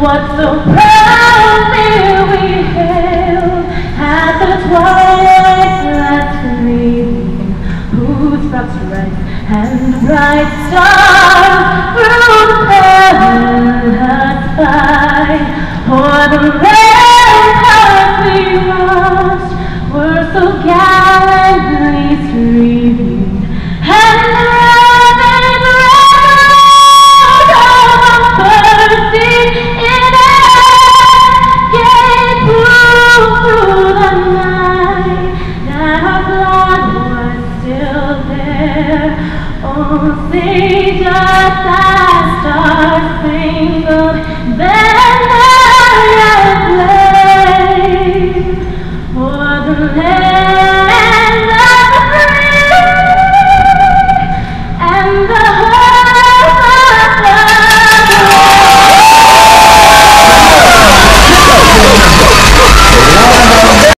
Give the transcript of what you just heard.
What so proudly we hailed at the twilight's gleaming, whose sparks red and bright stars through the perilous fight. For the ramparts we crossed were so gallantly streaming, was still there. Oh, say just as stars spangled